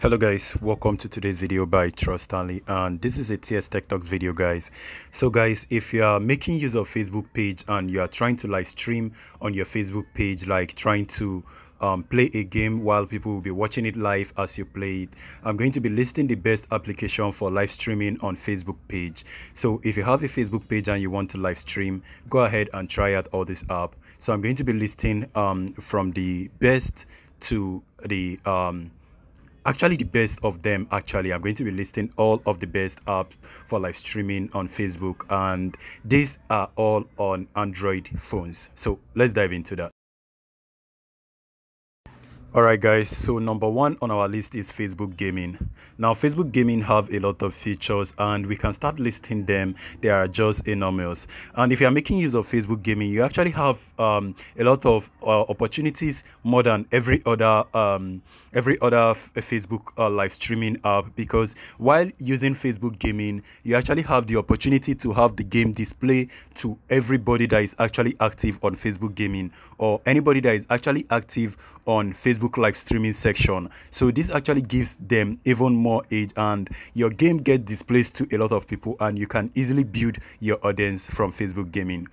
Hello guys, welcome to today's video by Trust Stanley and this is a TS Tech Talks video guys. So guys, if you are making use of Facebook page and you are trying to live stream on your Facebook page like trying to um, play a game while people will be watching it live as you play it. I'm going to be listing the best application for live streaming on Facebook page. So if you have a Facebook page and you want to live stream, go ahead and try out all this app. So I'm going to be listing um, from the best to the um, actually the best of them actually i'm going to be listing all of the best apps for live streaming on facebook and these are all on android phones. So let's dive into that Alright guys, so number one on our list is Facebook Gaming. Now Facebook Gaming have a lot of features and we can start listing them. They are just enormous. And if you are making use of Facebook Gaming, you actually have um, a lot of uh, opportunities more than every other um, every other Facebook uh, live streaming app because while using Facebook Gaming, you actually have the opportunity to have the game display to everybody that is actually active on Facebook Gaming or anybody that is actually active on Facebook Facebook live streaming section. So this actually gives them even more age and your game get displayed to a lot of people and you can easily build your audience from Facebook gaming.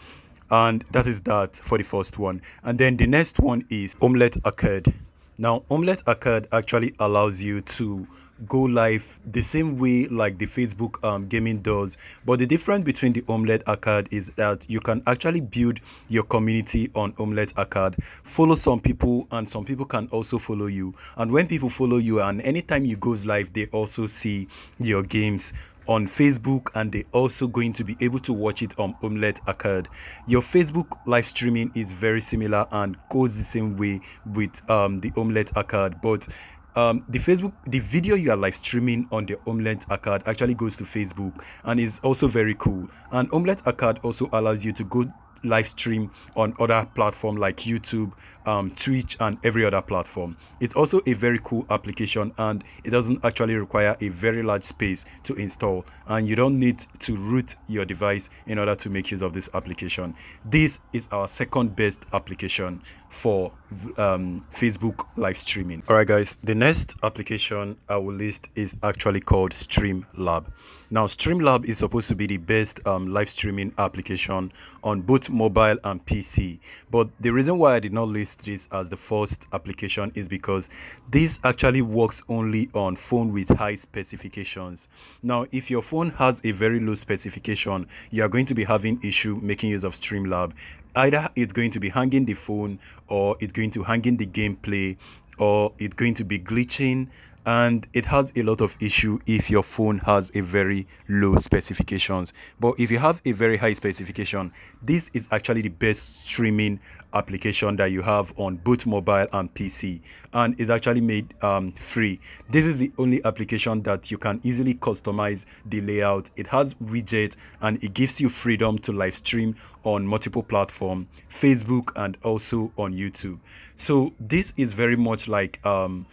And that is that for the first one. And then the next one is Omlet Arcade. Now, Omlet Arcade actually allows you to go live the same way like the Facebook um, gaming does. But the difference between the Omlet Arcade is that you can actually build your community on Omlet Arcade, follow some people, and some people can also follow you. And when people follow you, and anytime you goes live, they also see your games on Facebook and they also going to be able to watch it on Omlet Arcade. Your Facebook live streaming is very similar and goes the same way with um, the Omlet Arcade, but um, the Facebook, the video you are live streaming on the Omlet Arcade actually goes to Facebook and is also very cool. And Omlet Arcade also allows you to go live stream on other platform like YouTube, um, Twitch, and every other platform. It's also a very cool application and it doesn't actually require a very large space to install and you don't need to root your device in order to make use of this application. This is our second best application for um, Facebook live streaming. All right, guys, the next application I will list is actually called Streamlab. Now, Streamlab is supposed to be the best um, live streaming application on both mobile and PC. But the reason why I did not list this as the first application is because this actually works only on phone with high specifications. Now, if your phone has a very low specification, you are going to be having issue making use of Streamlab. Either it's going to be hanging the phone or it's going to hanging the gameplay or it's going to be glitching and it has a lot of issue if your phone has a very low specifications. But if you have a very high specification this is actually the best streaming application that you have on both mobile and pc and is actually made um, free. This is the only application that you can easily customize the layout. It has widget and it gives you freedom to live stream on multiple platform facebook and also on youtube. So this is very much like um,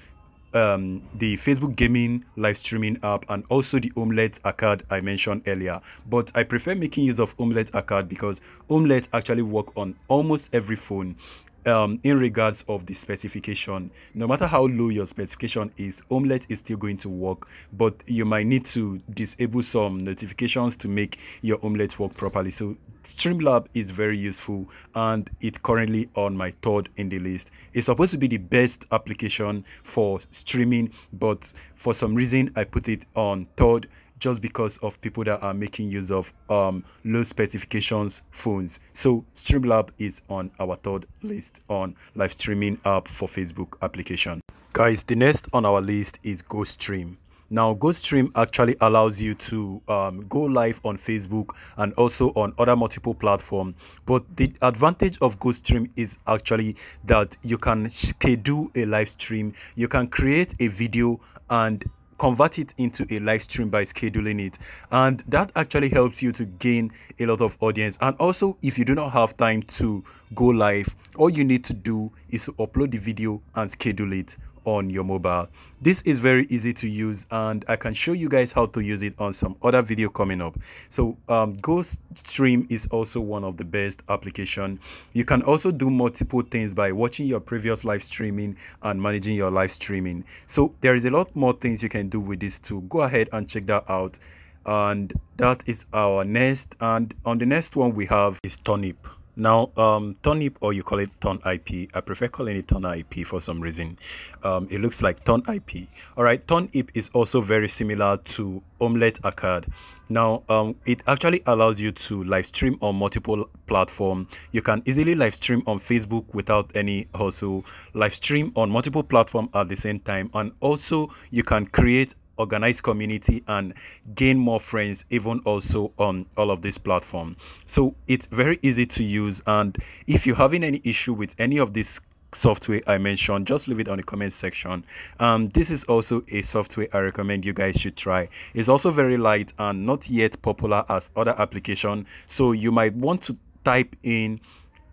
um, the Facebook gaming live streaming app and also the Omlet Arcade I mentioned earlier. But I prefer making use of Omlet Arcade because Omlet actually work on almost every phone. Um, in regards of the specification no matter how low your specification is Omlet is still going to work but you might need to disable some notifications to make your Omlet work properly so Streamlab is very useful and it's currently on my third in the list. It's supposed to be the best application for streaming, but for some reason I put it on third just because of people that are making use of um, low specifications phones. So Streamlab is on our third list on live streaming app for Facebook application. Guys, the next on our list is GoStream. Now, GoStream actually allows you to um, go live on Facebook and also on other multiple platforms. But the advantage of GoStream is actually that you can schedule a live stream, you can create a video and convert it into a live stream by scheduling it. And that actually helps you to gain a lot of audience. And also if you do not have time to go live all you need to do is to upload the video and schedule it on your mobile. This is very easy to use and I can show you guys how to use it on some other video coming up. So um, Ghost Stream is also one of the best application. You can also do multiple things by watching your previous live streaming and managing your live streaming. So there is a lot more things you can do with this too. Go ahead and check that out. And that is our next. And on the next one we have is Turnip. Now, um, Turnip, or you call it Turn IP, I prefer calling it Turn IP for some reason. Um, it looks like Turn IP. All right, Turnip is also very similar to Omlet Arcade. Now, um, it actually allows you to live stream on multiple platforms. You can easily live stream on Facebook without any hustle, live stream on multiple platforms at the same time, and also you can create organized community and gain more friends even also on all of this platform so it's very easy to use and if you're having any issue with any of this software I mentioned, just leave it on the comment section. Um, this is also a software I recommend you guys should try. It's also very light and not yet popular as other application. So you might want to type in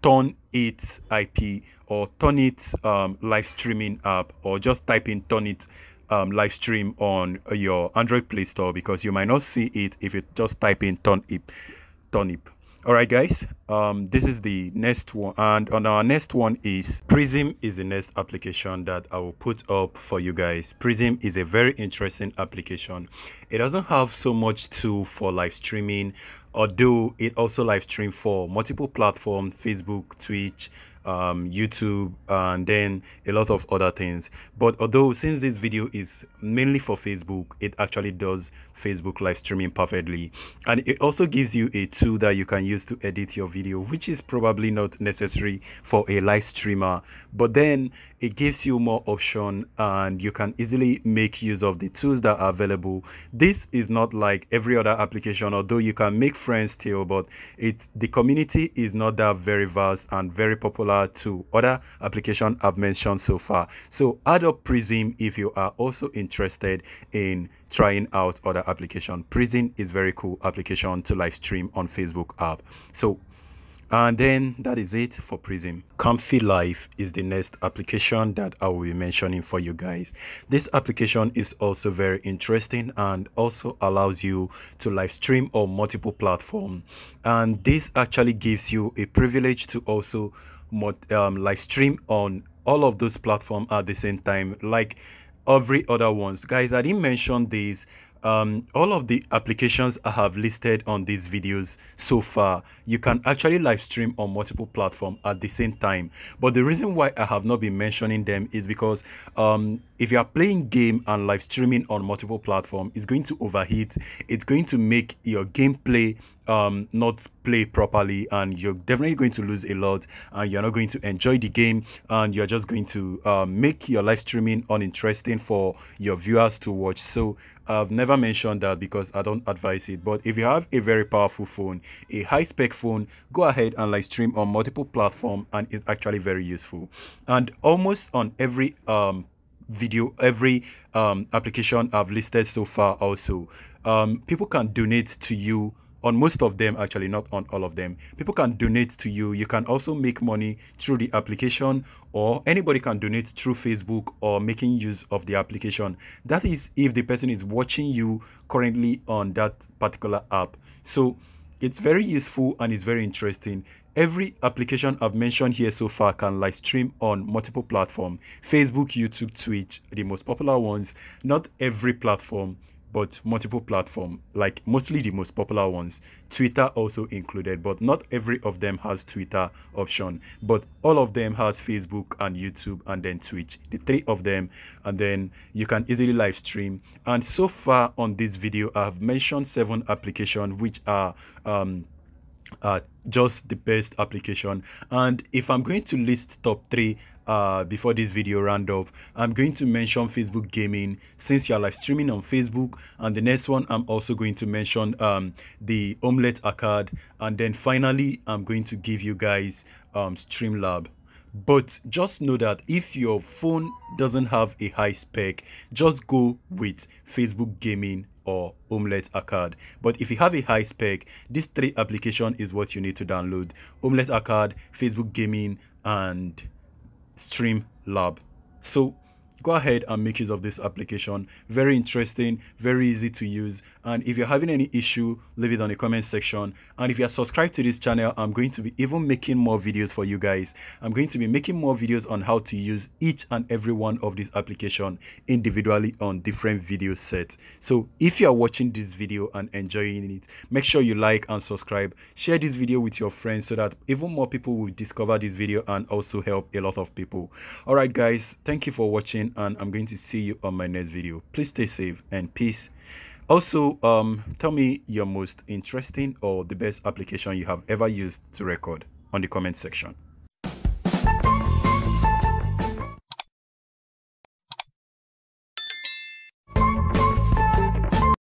turn it IP or turn it um, live streaming app or just type in turn it um, live stream on your Android Play Store because you might not see it if you just type in Turnip. Turnip. All right, guys. Um, this is the next one, and on our next one is Prism. Is the next application that I will put up for you guys. Prism is a very interesting application. It doesn't have so much tool for live streaming, although it also live stream for multiple platforms: Facebook, Twitch, um, YouTube, and then a lot of other things. But although since this video is mainly for Facebook, it actually does Facebook live streaming perfectly. And it also gives you a tool that you can use to edit your video, which is probably not necessary for a live streamer. But then it gives you more option and you can easily make use of the tools that are available. This is not like every other application, although you can make friends still, but it the community is not that very vast and very popular to other application I've mentioned so far. So add up Prism if you are also interested in trying out other application. Prism is very cool application to live stream on Facebook app. So and then that is it for Prism. Comfy Life is the next application that I will be mentioning for you guys. This application is also very interesting and also allows you to live stream on multiple platforms. And this actually gives you a privilege to also um, live stream on all of those platforms at the same time, like every other ones. Guys, I didn't mention this um, all of the applications I have listed on these videos so far, you can actually live stream on multiple platforms at the same time. But the reason why I have not been mentioning them is because um, if you are playing game and live streaming on multiple platforms, it's going to overheat. It's going to make your gameplay um, not play properly and you're definitely going to lose a lot and you're not going to enjoy the game and you're just going to um, make your live streaming uninteresting for your viewers to watch. So i've never mentioned that because i don't advise it but if you have a very powerful phone a high spec phone go ahead and live stream on multiple platforms and it's actually very useful. And almost on every um, video every um, application i've listed so far also um, people can donate to you on most of them actually not on all of them. People can donate to you. You can also make money through the application or anybody can donate through facebook or making use of the application. That is if the person is watching you currently on that particular app. So it's very useful and it's very interesting. Every application i've mentioned here so far can live stream on multiple platforms facebook youtube twitch the most popular ones. Not every platform but multiple platform like mostly the most popular ones twitter also included but not every of them has twitter option. But all of them has facebook and youtube and then twitch the three of them. And then you can easily live stream. And so far on this video i've mentioned seven applications which are um uh, just the best application. And if i'm going to list top three uh, before this video roundup, i'm going to mention facebook gaming since you're live streaming on facebook and the next one i'm also going to mention um, the Omlet Arcade and then finally i'm going to give you guys um, streamlab but just know that if your phone doesn't have a high spec just go with facebook gaming or Omlet Arcade. But if you have a high spec, these three application is what you need to download. Omlet Arcade, Facebook Gaming, and Stream Lab. So go ahead and make use of this application. Very interesting very easy to use. And if you're having any issue leave it on the comment section. And if you're subscribed to this channel i'm going to be even making more videos for you guys. I'm going to be making more videos on how to use each and every one of these application individually on different video sets. So if you are watching this video and enjoying it make sure you like and subscribe. Share this video with your friends so that even more people will discover this video and also help a lot of people. All right guys. Thank you for and I'm going to see you on my next video. Please stay safe and peace. Also, um, tell me your most interesting or the best application you have ever used to record on the comment section.